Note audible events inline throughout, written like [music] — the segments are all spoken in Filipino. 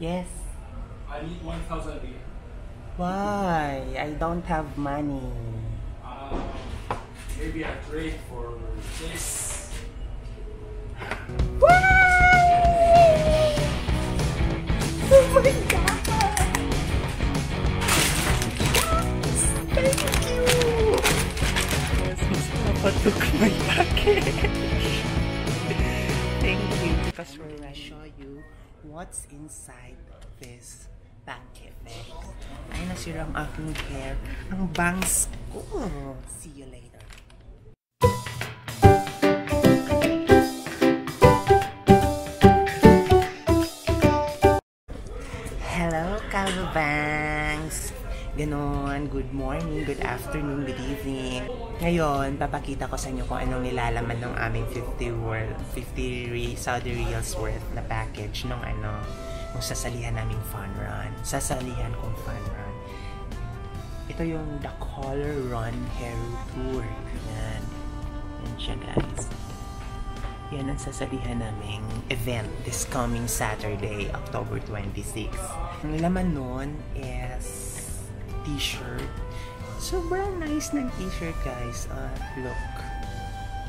Yes. I need 1,000 riyal. Why? I don't have money. Uh, maybe I trade for this. Oh my god! Thank you! Yes, mas napatok my package. [laughs] Thank you. Because we're gonna show you what's inside this package. Ay, nasira ang aking hair. Ang bangs ko. See you later. Hello, Calvangs! Ganon, good morning, good afternoon, good evening. Ngayon, papakita ko sa inyo kung anong nilalaman ng aming 50 world, 50 re, Saudi Riyals worth na package ng ano, ng sasalihan naming fun run. Sasalihan kong fun run. Ito yung The Color Run Hero Tour. Yan. Yan siya, guys. Yan ang sasalihan naming event this coming Saturday, October 26. Ang laman nun is t-shirt. Sobrang nice ng t-shirt, guys. Uh, look.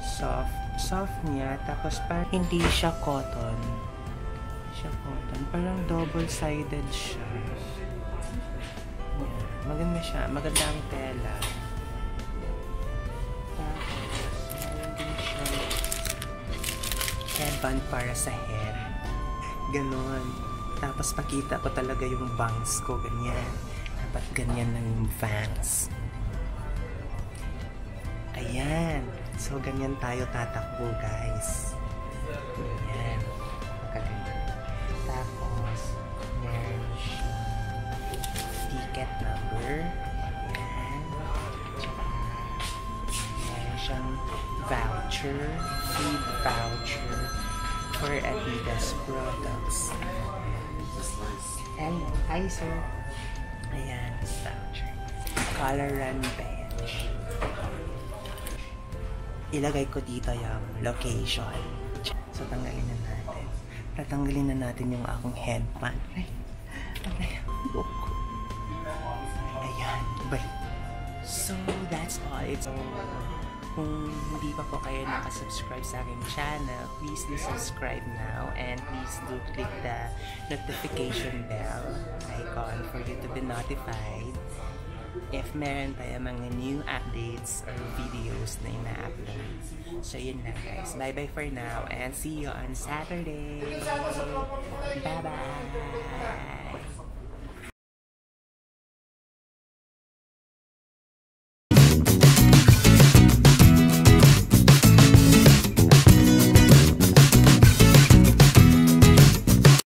Soft. Soft niya. Tapos parang hindi siya cotton. Hindi siya cotton. Parang double-sided siya. Yan. Maganda siya. Maganda ang tela. Tapos, meron din siya headband para sa head. Ganon. Tapos pakita ko talaga yung bangs ko. Ganyan. Dapat ganyan na yung bangs. Ayan. So, ganyan tayo tatakbo, guys. Ganyan. Maganda. Tapos, meron siyang ticket number. Ayan. Meron siyang voucher, free voucher for Adidas products. Hi, sir. Ayan, voucher. Color Run Bench. Ilagay ko dito yung location. So, tanggalin na natin. Tatanggalin na natin yung akong headband. Ay, ay, ko. Ayan, bye. So, that's all. It's all. Kung hindi pa po kayo nakasubscribe sa aking channel, please do subscribe now and please do click the notification bell icon for you to be notified if meron tayo mga new updates or videos na ina-upload. So yun na guys. Bye-bye for now and see you on Saturday. Bye-bye!